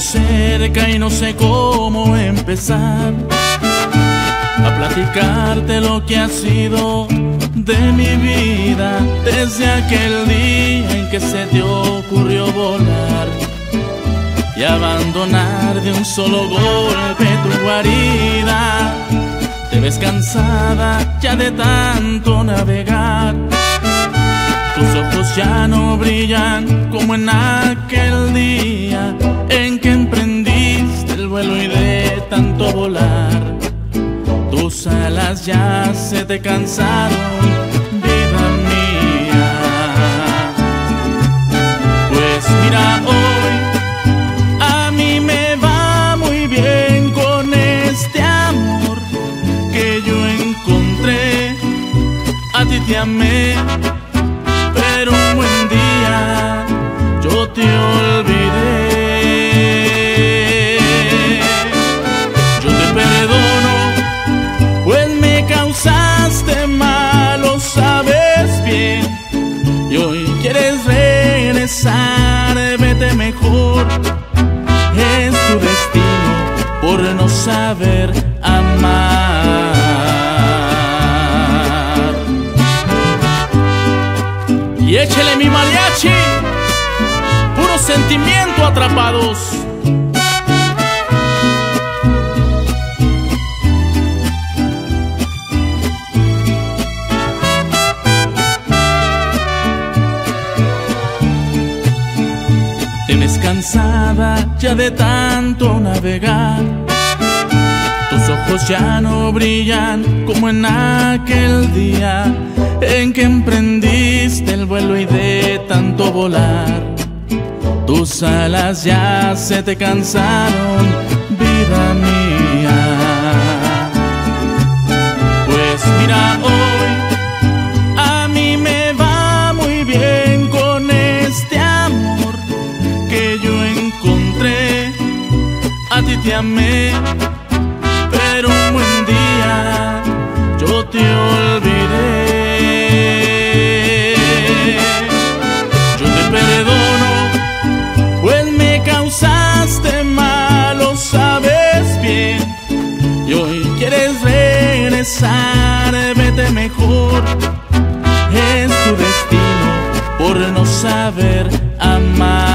cerca y no sé cómo empezar a platicarte lo que ha sido de mi vida desde aquel día en que se te ocurrió volar y abandonar de un solo golpe tu guarida. Te ves cansada ya de tanto navegar. Tus ojos ya no brillan como en aquel día tanto volar. Tus alas ya se te cansaron, vida mía. Pues mira hoy, a mí me va muy bien con este amor que yo encontré. A ti te amé, saber amar. Y échele mi mariachi, puro sentimiento atrapados. Te ves cansada ya de tanto navegar. Tus ojos ya no brillan como en aquel día en que emprendiste el vuelo y de tanto volar. Tus alas ya se te cansaron, vida mía. Pues mira hoy, a mí me va muy bien con este amor que yo encontré. A ti te amé, pero un buen día yo te olvidé. Yo te perdono, pues me causaste mal, lo sabes bien. Y hoy quieres regresar, vete mejor. Es tu destino por no saber amar.